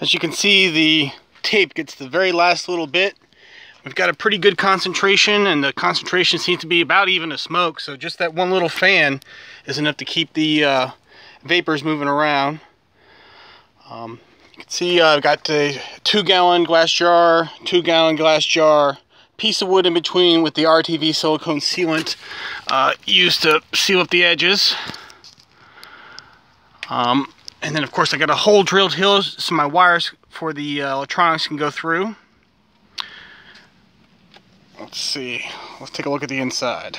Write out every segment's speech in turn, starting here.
As you can see, the tape gets the very last little bit. We've got a pretty good concentration, and the concentration seems to be about even to smoke, so just that one little fan is enough to keep the uh, vapors moving around. Um, you can see uh, I've got a two gallon glass jar, two gallon glass jar, piece of wood in between with the RTV silicone sealant uh, used to seal up the edges. Um, and then of course I got a hole drilled here so my wires for the uh, electronics can go through. Let's see, let's take a look at the inside.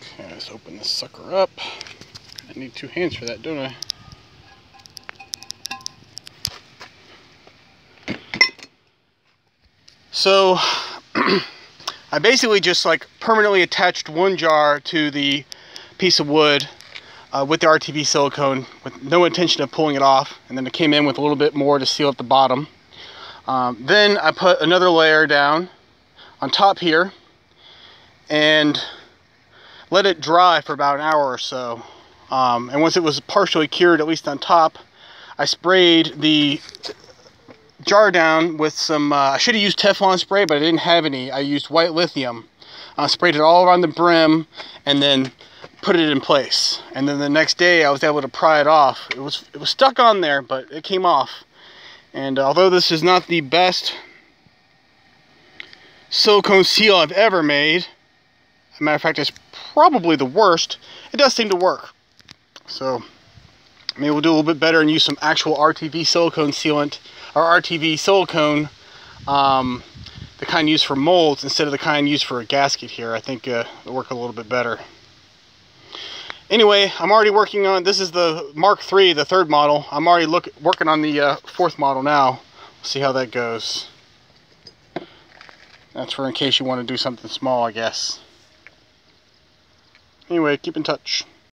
Okay, let's open this sucker up. I need two hands for that, don't I? So, I basically just like permanently attached one jar to the piece of wood uh, with the RTV silicone with no intention of pulling it off. And then it came in with a little bit more to seal up the bottom. Um, then I put another layer down on top here and let it dry for about an hour or so. Um, and once it was partially cured, at least on top, I sprayed the jar down with some, uh, I should have used Teflon spray, but I didn't have any. I used white lithium. I uh, sprayed it all around the brim and then put it in place. And then the next day I was able to pry it off. It was, it was stuck on there, but it came off. And although this is not the best silicone seal I've ever made, as a matter of fact, it's probably the worst, it does seem to work. So maybe we'll do a little bit better and use some actual RTV silicone sealant or RTV silicone, um, the kind used for molds instead of the kind used for a gasket here. I think uh, it'll work a little bit better. Anyway, I'm already working on, this is the Mark III, the third model. I'm already look, working on the uh, fourth model now. We'll see how that goes. That's for in case you want to do something small, I guess. Anyway, keep in touch.